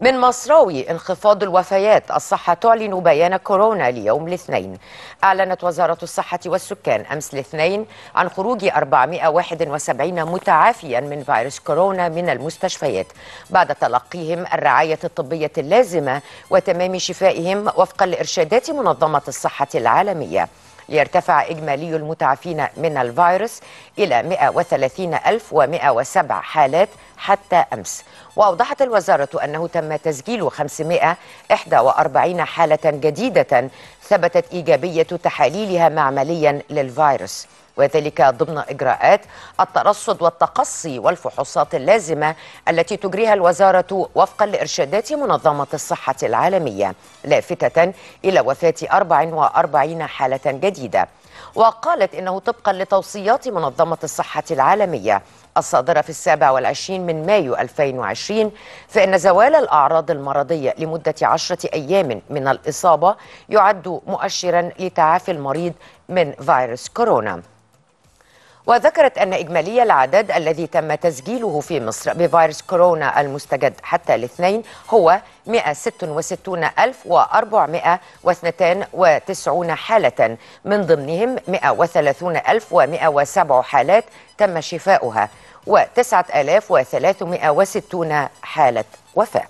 من مصراوي انخفاض الوفيات الصحة تعلن بيان كورونا ليوم الاثنين. أعلنت وزارة الصحة والسكان أمس الاثنين عن خروج 471 متعافيا من فيروس كورونا من المستشفيات بعد تلقيهم الرعاية الطبية اللازمة وتمام شفائهم وفقا لإرشادات منظمة الصحة العالمية. ليرتفع إجمالي المتعافين من الفيروس إلى 130107 حالات حتى أمس. وأوضحت الوزارة أنه تم تسجيل 541 حالة جديدة ثبتت إيجابية تحاليلها معمليا للفيروس. وذلك ضمن إجراءات الترصد والتقصي والفحوصات اللازمة التي تجريها الوزارة وفقا لإرشادات منظمة الصحة العالمية لافتة إلى وفاة 44 حالة جديدة. وقالت إنه طبقا لتوصيات منظمة الصحة العالمية الصادرة في السابع والعشرين من مايو 2020 فإن زوال الأعراض المرضية لمدة عشرة أيام من الإصابة يعد مؤشرا لتعافي المريض من فيروس كورونا. وذكرت أن إجمالي العدد الذي تم تسجيله في مصر بفيروس كورونا المستجد حتى الاثنين هو 166492 حالة. من ضمنهم 130107 حالات تم شفاؤها و9360 حالة وفاة.